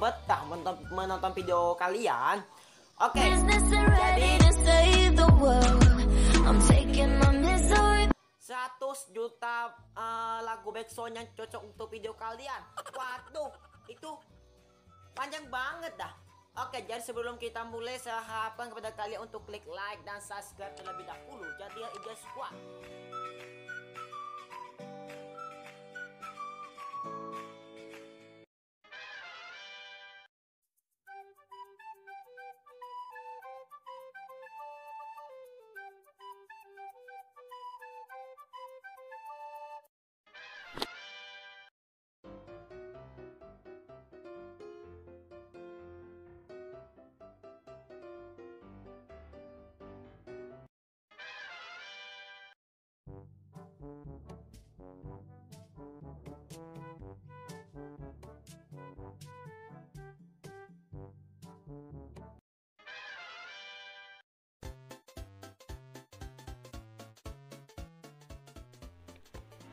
betah menonton, menonton video kalian. Oke, and jadi ready to save the world. I'm taking my misery. 100 juta eh, lagu backsound yang cocok untuk video kalian. Waduh, itu panjang banget dah. Oke, jadi sebelum kita mulai saya harapkan kepada kalian untuk klik like dan subscribe terlebih dahulu. Jadi ya Ija Squad.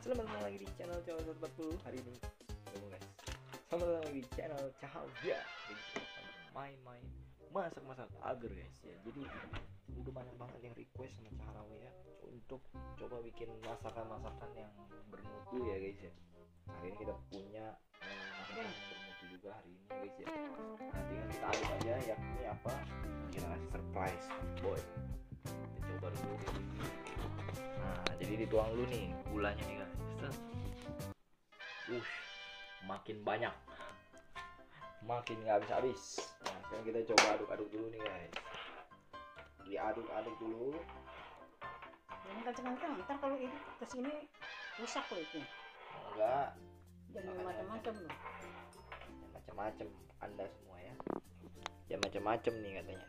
Selamat datang lagi di channel Cahal 140 hari ini Ngomong guys. Selamat datang lagi di channel Cahal ya Main-main Masak-masak agar guys ya Jadi udah banyak banget yang request sama Cahal ya Untuk coba bikin masakan-masakan yang bermutu ya guys ya Hari ini kita punya eh, masakan yang bermutu juga hari ini guys ya Nanti kan kita aduk aja yakni apa Kita kasih surprise boy Kita coba dulu Nah, jadi dituang dulu nih gulanya nih guys. Set. Ush, makin banyak. Makin nggak habis-habis. Nah, sekarang kita coba aduk-aduk dulu nih guys. Diaduk-aduk dulu. Jangan kenceng-kenceng, ntar kalau itu ke sini rusak loh itu. Enggak, Jangan macam-macam loh. macam-macam Anda semua ya. Ya macam-macam nih katanya.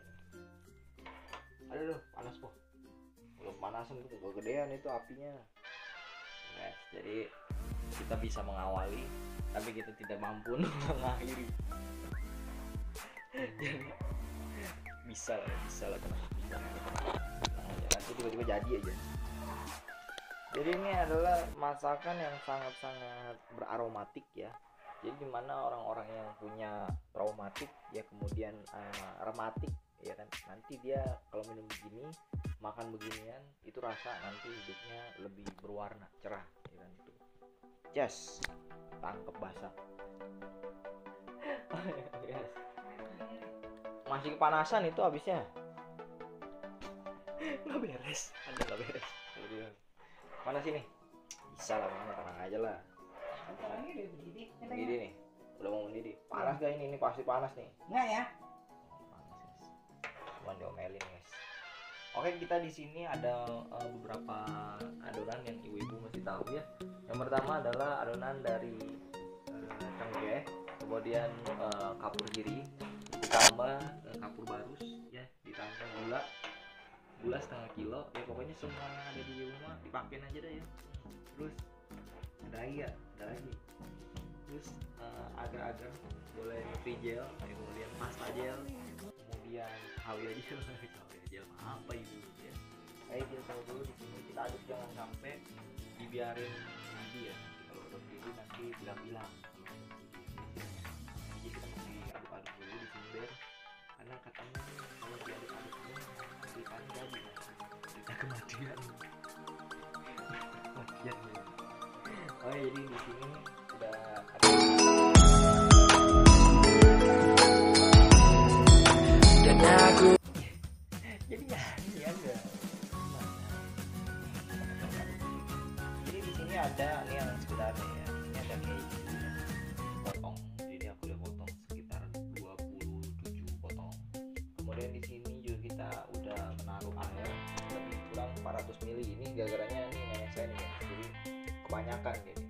Aduh, aduh, panas kok. Belum panasan tuh kegedean itu apinya. Guys, jadi kita bisa mengawali tapi kita tidak mampu mengakhiri. jadi bisa lah, bisa lah kenapa bisa. Nanti tiba-tiba jadi aja. Jadi ini adalah masakan yang sangat-sangat beraromatik ya. Jadi di mana orang-orang yang punya traumatik ya kemudian eh, rematik ya kan nanti dia kalau minum begini makan beginian itu rasa nanti hidupnya lebih berwarna cerah ya kan itu just tangkep basah. Yes. masih kepanasan itu habisnya. Nggak beres. Ada nggak beres. Mana sini? Bisa lah mama tenang aja lah. Mendidih nih. Udah mau mendidih. Panas gak ini? Ini pasti panas nih. Enggak ya? panas guys cuma diomelin guys oke kita di sini ada eh, beberapa adonan yang ibu-ibu mesti tahu ya yang pertama adalah adonan dari eh, cengkeh kemudian eh, kapur kiri ditambah eh, kapur barus ya ditambah gula. Gula setengah kilo. Ya pokoknya semua yang ada di rumah dipakein aja deh ya. Terus ada lagi ya ada lagi. Terus eh, agar-agar boleh free gel ya, kemudian pasta gel. Kemudian kawia gel kawia gel apa itu ya? Kayak kita tahu dulu di sini kita aduk jangan sampai dibiarin nanti ya Nanti kalau udah free nanti bilang-bilang. Jadi kita mesti aduk-aduk dulu di sini deh karena katanya kalau diaduk-aduk ini nanti kan jadi kita kematian. Kematian ya. oh jadi di sini ada ini yang sebenarnya ya. Ini ada keju. Potong. Jadi aku udah potong sekitar 27 potong. Kemudian di sini juga kita udah menaruh air lebih kurang 400 ml ini gara-garanya ini nenek saya nih ya. Jadi kebanyakan jadi.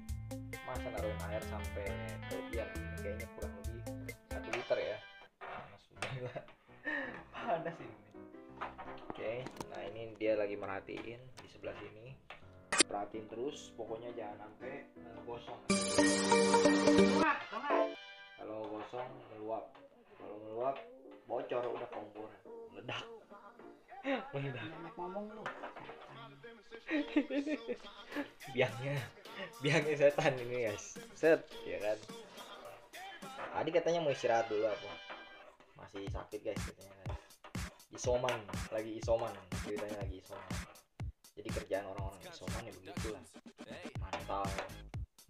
Masa naruhin air sampai kelebihan ini? Kayaknya kurang lebih satu liter ya. Panas sudah panas ini. Oke, nah ini dia lagi merhatiin di sebelah sini. Perhatiin terus, pokoknya jangan sampai gosong. Kalau gosong meluap, kalau meluap bocor udah kompor, meledak, meledak. Ngomong lu. Biangnya, biangnya setan ini guys. Set, ya kan. tadi katanya mau istirahat dulu apa masih sakit guys katanya guys isoman lagi isoman ceritanya lagi isoman jadi kerjaan orang-orang isoman ya begitulah mantau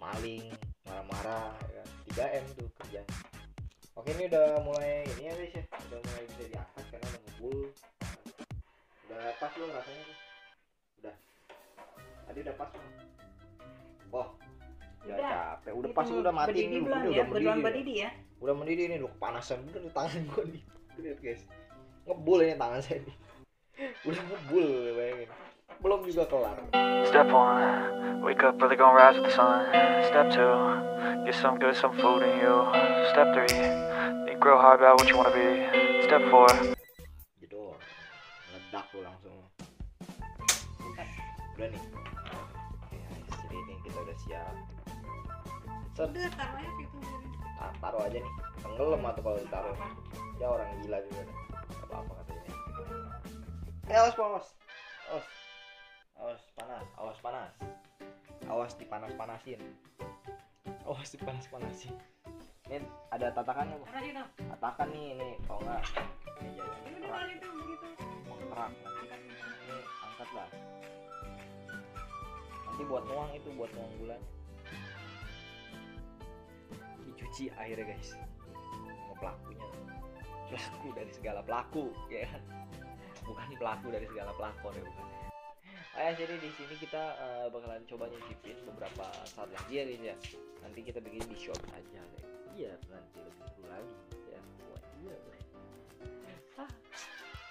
maling marah-marah ya kan? 3 m tuh kerjaan. Oke ini udah mulai ini ya guys ya. Udah mulai bisa diangkat karena udah ngebul udah pas belum rasanya tuh? Udah. Tadi udah pas belum? Wah ya Udah. capek. Udah pas udah mati belum udah, ya? udah mendidih ya? udah mendidih nih udah kepanasan bener di tangan gua nih. Lihat guys. Ngebul ini tangan saya nih. Udah ngebul bayangin belum juga kelar. Step one, wake up early, gonna rise with the sun. Step two, get some good, some food in you. Step three, think real hard about what you wanna be. Step four, jedor meledak tuh langsung. Udah nih. Jadi ini kita udah siap. Set, Udah taruh aja situ. ah, taruh aja nih. Tenggelam atau kalau ditaruh. Ya orang gila juga apa-apa katanya. Eh awas awas awas awas panas awas panas. Awas dipanas panasin awas dipanas panasin ini ada tatakan nggak Bu? Tatakan nih ini kalau nggak Ini kerak mengkerak nanti ini angkat lah. Nanti buat nuang itu buat nuang bulan. Dicuci airnya guys. Sama pelakunya. Pelaku dari segala pelaku ya kan? Bukan pelaku dari segala pelakor ya bukan Ya, jadi di sini kita eh, bakalan coba nyicipin beberapa saat lagi ya guys ya. Nanti kita bikin di shop aja deh. Iya, nanti lebih seru lagi ya. Wah, iya.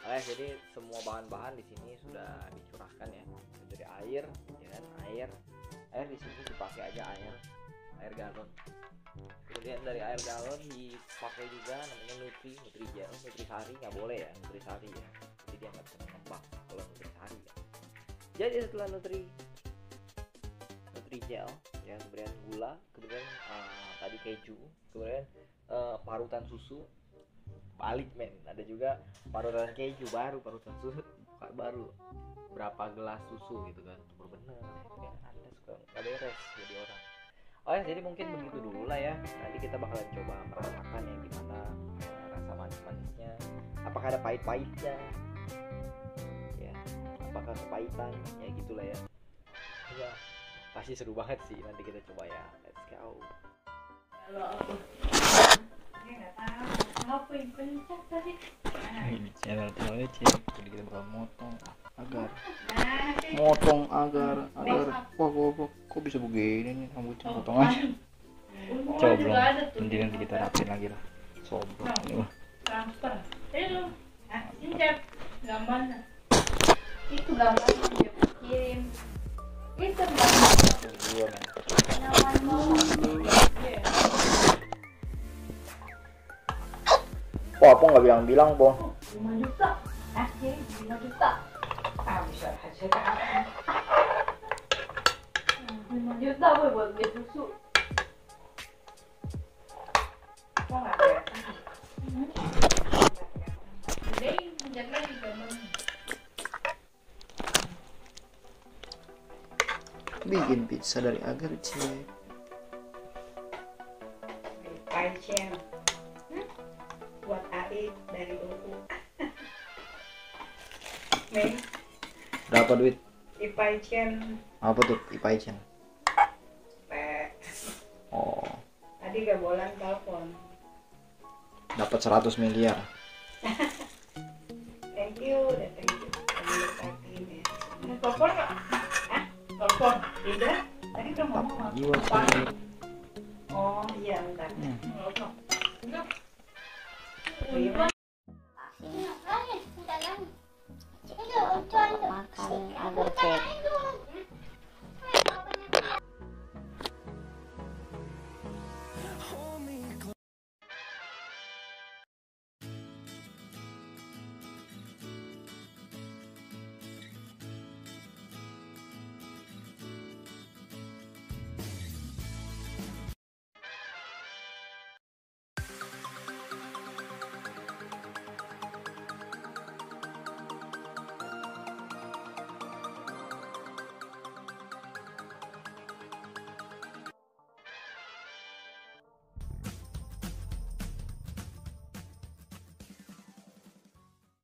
ya, jadi semua bahan-bahan di sini sudah dicurahkan ya. Dari air, ya kan, air. Air di sini dipakai aja air, air galon. Kemudian dari air galon dipakai juga namanya Nutri, Nutri Gel, Nutri Sari nggak boleh ya, Nutri Sari ya. Jadi dia nggak bisa mengembang kalau Nutri Sari ya. Jadi setelah Nutri Gel, ya kemudian gula, kemudian ah, tadi keju, kemudian eh, parutan susu, balik men. Ada juga parutan keju baru parutan susu baru. Berapa gelas susu gitu kan baru bener ya anda suka nggak beres jadi orang. Oh ya jadi mungkin begitu dulu lah ya. Nanti kita bakalan coba merasakan ya gimana eh, rasa manis manisnya apakah ada pahit pahitnya ya apakah kepahitan ya gitulah ya. Ya pasti seru banget sih nanti kita coba ya. Let's go. Kalau aku. Ya. Apa yang pencet tadi? ini channel tahu cek jadi kita bakal motong agar. Nah, motong agar agar. Wah kok, kok, kok bisa begini nih rambutnya? Potong aja. Coba belum? nanti nanti kita rapin lagi lah. Sobrang ini wah transfer. Itu. Ah, incep gambarnya. Itu gambarnya dia kirim. Itu Nyaman mau. Iya. oh apa nggak bilang bilang po 5 juta. Ah, kirim 5 juta. Ah, bisa hasil kan. 5 juta buat beli susu. Kok nggak bikin pizza dari agar cek Passion. Buat Aik dari UU. Nih, berapa duit di Passion. apa tuh ipaicen Eh, oh Tadi gak bolan telepon. dapat 100 miliar Thank you, thank you. Telepon nggak? telepon tadi iya. makan ada cek.